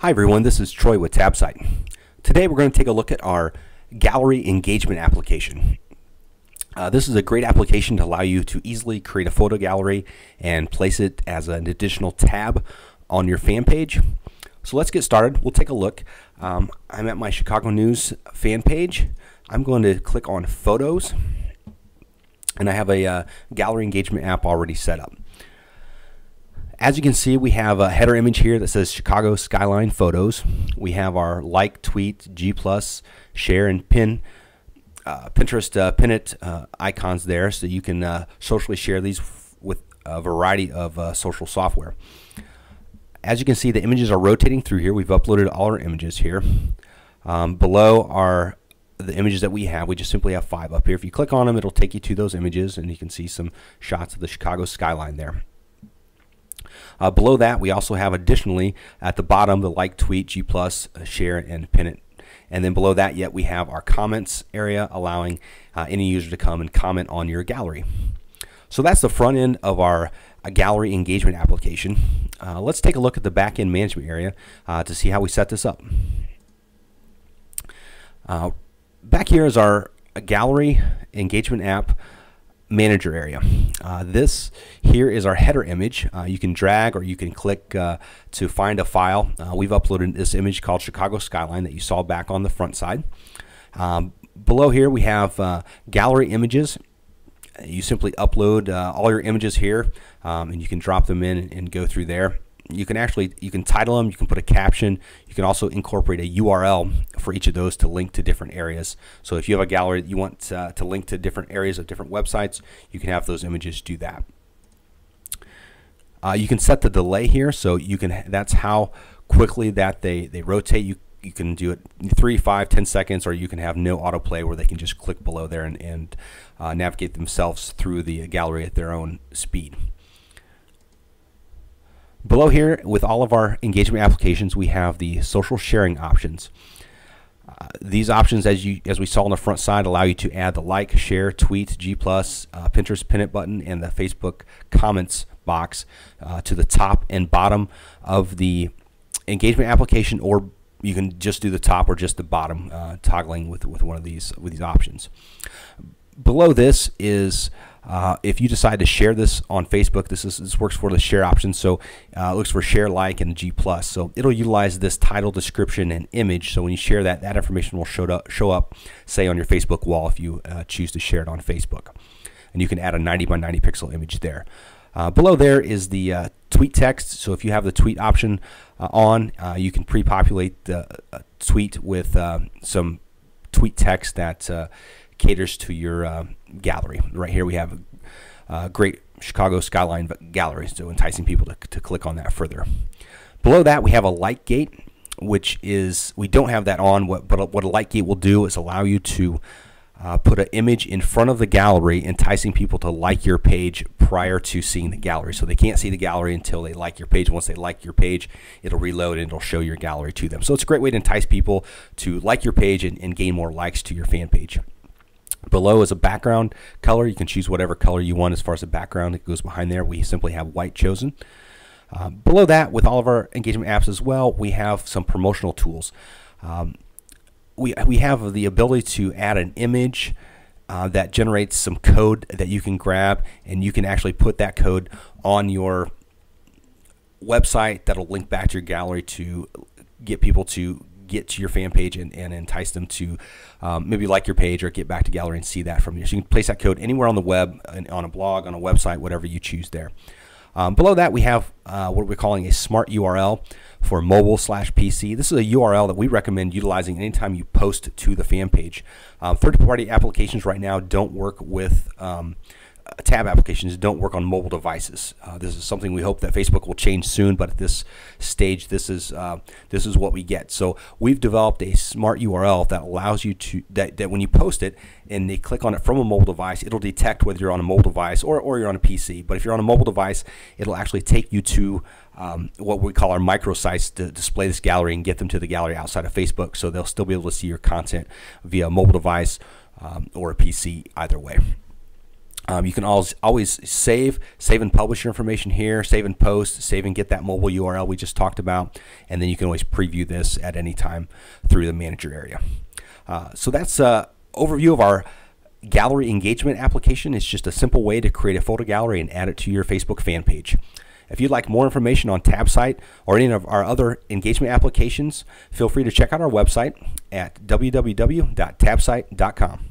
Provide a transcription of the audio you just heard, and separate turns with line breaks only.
Hi everyone, this is Troy with TabSite. Today we're going to take a look at our gallery engagement application. Uh, this is a great application to allow you to easily create a photo gallery and place it as an additional tab on your fan page. So let's get started. We'll take a look. Um, I'm at my Chicago News fan page. I'm going to click on Photos and I have a uh, gallery engagement app already set up. As you can see, we have a header image here that says Chicago Skyline Photos. We have our like, tweet, G+, share, and pin, uh, Pinterest uh, pin it uh, icons there so you can uh, socially share these with a variety of uh, social software. As you can see, the images are rotating through here. We've uploaded all our images here. Um, below are the images that we have. We just simply have five up here. If you click on them, it'll take you to those images, and you can see some shots of the Chicago skyline there. Uh, below that, we also have additionally at the bottom the like, tweet, G+, uh, share, and pin it. And then below that yet we have our comments area allowing uh, any user to come and comment on your gallery. So that's the front end of our uh, gallery engagement application. Uh, let's take a look at the back end management area to see how we set this up. back here is our gallery engagement app manager area. Uh, this here is our header image. Uh, you can drag or you can click uh, to find a file. Uh, we've uploaded this image called Chicago Skyline that you saw back on the front side. Um, below here we have uh, gallery images. You simply upload uh, all your images here um, and you can drop them in and go through there you can actually you can title them you can put a caption you can also incorporate a url for each of those to link to different areas. So if you have a gallery that you want uh, to link to different areas of different websites you can have those images do that. Uh, you can set the delay here so you can that's how quickly that they they rotate. You you can do it three, five, ten seconds, or you can have no autoplay where they can just click below there and, and uh, navigate themselves through the gallery at their own speed. Below here, with all of our engagement applications, we have the social sharing options. Uh, these options, as you as we saw on the front side, allow you to add the like, share, tweet, G+, uh, Pinterest pin it button, and the Facebook comments box uh, to the top and bottom of the engagement application, or you can just do the top or just the bottom, uh, toggling with with one of these with these options. Below this is uh, if you decide to share this on Facebook, this is this works for the share option. So uh, it looks for share, like, and G plus. So it'll utilize this title, description, and image. So when you share that, that information will show up, show up, say on your Facebook wall if you uh, choose to share it on Facebook, and you can add a 90 by 90 pixel image there. Uh, below there is the uh, tweet text. So if you have the tweet option uh, on, you can pre-populate the tweet with some tweet text that caters to your uh, gallery. Right here we have a, a great Chicago skyline gallery, so enticing people to, to click on that further. Below that we have a like gate, which is, we don't have that on, what, but what a like gate will do is allow you to uh, put an image in front of the gallery, enticing people to like your page prior to seeing the gallery. So they can't see the gallery until they like your page. Once they like your page, it'll reload and it'll show your gallery to them. So it's a great way to entice people to like your page and, and gain more likes to your fan page. Below is a background color. You can choose whatever color you want as far as the background that goes behind there. We simply have white chosen. Uh, below that, with all of our engagement apps as well, we have some promotional tools. Um, we, we have the ability to add an image uh, that generates some code that you can grab, and you can actually put that code on your website that'll link back to your gallery to get people to get to your fan page and, and entice them to um, maybe like your page or get back to gallery and see that from you. So you can place that code anywhere on the web, on a blog, on a website, whatever you choose there. Um, below that, we have uh, what we're calling a smart URL for mobile slash PC. This is a URL that we recommend utilizing anytime you post to the fan page. Um, third-party applications right now don't work with um, tab applications don't work on mobile devices. Uh, this is something we hope that Facebook will change soon, but at this stage, this is uh, this is what we get. So we've developed a smart URL that allows you to that, that when you post it and they click on it from a mobile device, it'll detect whether you're on a mobile device or, or you're on a PC. But if you're on a mobile device, it'll actually take you to um, what we call our microsites to display this gallery and get them to the gallery outside of Facebook. So they'll still be able to see your content via a mobile device um, or a PC either way. Um, you can always always save, save and publish your information here, save and post, save and get that mobile URL we just talked about, and then you can always preview this at any time through the manager area. Uh, so that's an overview of our gallery engagement application. It's just a simple way to create a photo gallery and add it to your Facebook fan page. If you'd like more information on TabSite or any of our other engagement applications, feel free to check out our website at www.tabsite.com.